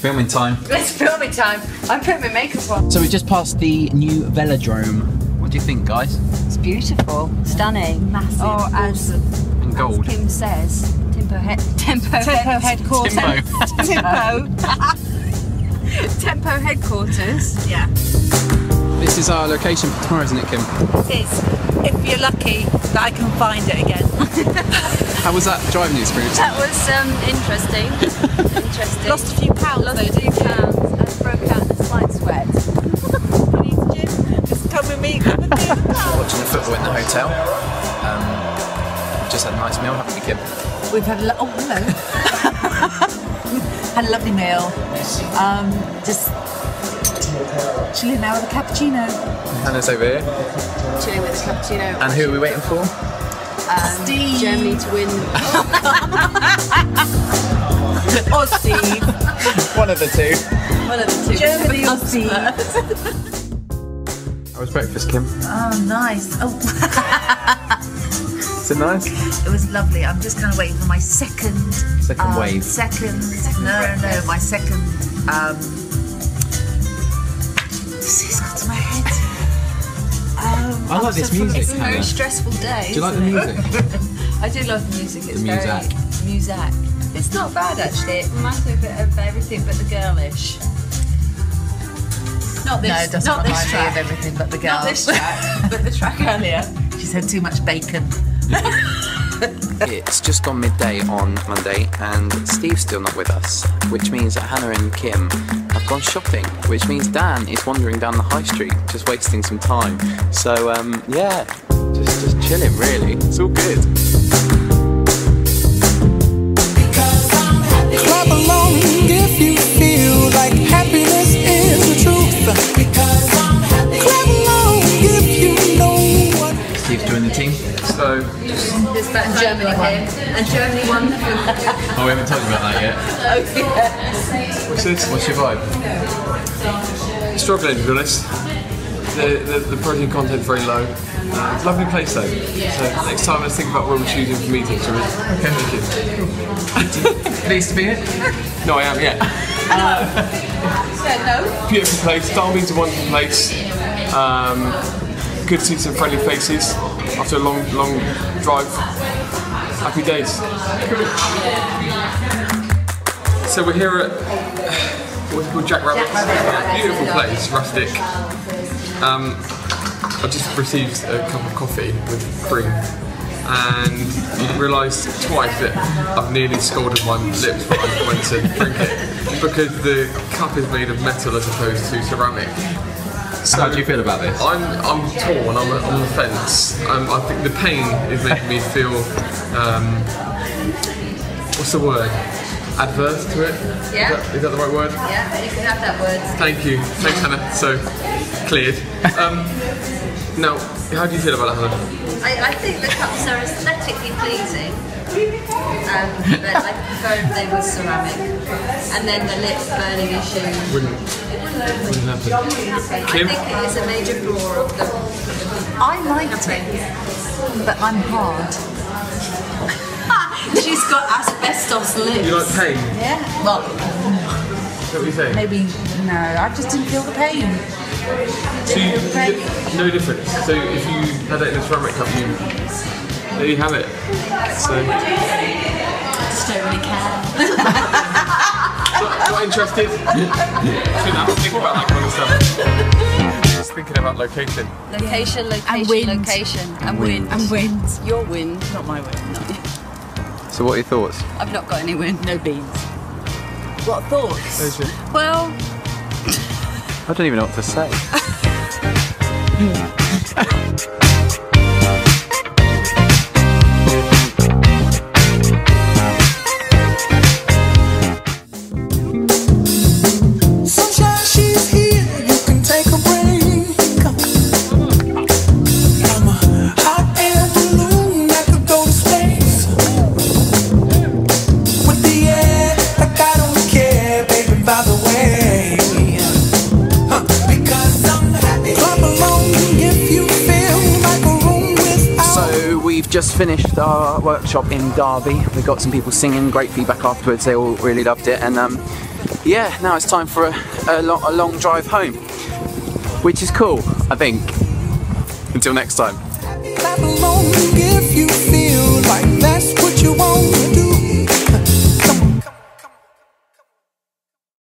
time. It's filming time. I'm putting my makeup on. So we just passed the new velodrome. What do you think, guys? It's beautiful, stunning, massive, Oh, as, In gold. Kim says, tempo head, tempo, Tempo head, headquarters. Timbo. Tempo. Tempo headquarters. Yeah. This is our location for tomorrow, isn't it, Kim? It is. If you're lucky that I can find it again. How was that driving experience? That was um, interesting. interesting. Lost a few pounds Lost though, a few didn't pounds and broke out in a slight sweat. You need just come with me. Come with me. Watching the football in the hotel. Um, just had a nice meal, haven't we, Kim? We've had a lo- oh hello. had a lovely meal. Um, just chilling now with a cappuccino. Hannah's over here. Chilling with a cappuccino. And who are we waiting for? Steve. Germany to win. Or Steve. One of the two. One of the two. Germany or Steve. How was breakfast, Kim? Oh, nice. Oh, Is it nice? it was lovely. I'm just kind of waiting for my second. Second um, wave. Second. no, no, no. My second. Um, this got to my head. Um, I like this music, It's a very stressful day. Do you like the music? I do love the music. It's The very music. music. It's not bad actually. It reminds me a bit of everything but the girlish. Not this. no, it doesn't not this remind me track. of everything but the Not this track, but the track earlier. she said too much bacon. It's just gone midday on Monday, and Steve's still not with us, which means that Hannah and Kim have gone shopping, which means Dan is wandering down the high street, just wasting some time. So, um, yeah, just just chilling, really. It's all good. And Germany won. oh, we haven't told you about that yet. What's this? What's your vibe? Struggling to be honest. The, the, the protein content very low. Uh, lovely place though. So next time let's think about where we're choosing for meetings. shall? Okay. Thank you. Pleased to be here. No, I am. Yeah. Hello. Beautiful place. Derby's a wonderful place. Um, good to see some friendly faces after a long, long drive. Happy days. So we're here at what's it called Jack Rabbit's. Beautiful place, rustic. Um, I just received a cup of coffee with cream and realised twice that I've nearly scalded my lips when I went to drink it because the cup is made of metal as opposed to ceramic. So How do you feel about this? I'm I'm torn. I'm on the fence. Um, I think the pain is making me feel. Um, what's the word? Adverse to it. Yeah. Is that, is that the right word? Yeah, you can have that word. Thank you. Thanks, Hannah. So cleared. Um, now, how do you feel about it, Hannah? I, I think the cups are aesthetically pleasing. Um, but I prefer if they were ceramic. And then the lip burning issue. Wouldn't, wouldn't happen. I think it is a major flaw of the. I liked it, but I'm hard. She's got asbestos lips. You like pain? Yeah. Well, Is that what you're saying? maybe no. I just didn't feel the pain. So you, you- no difference. So if you had it in a ceramic cup, you there you have it. So just don't really care. not, not interested. Shouldn't have to think about that kind of stuff. Just thinking about location. Location, location, wind. location. And wind. And wind. Your wind. Not my wind. So, what are your thoughts? I've not got any wind. No beans. What thoughts? Well, I don't even know what to say. Sunshine, she's here. Just finished our workshop in Derby. We got some people singing, great feedback afterwards, they all really loved it. And um, yeah, now it's time for a, a, a long drive home, which is cool, I think. Until next time.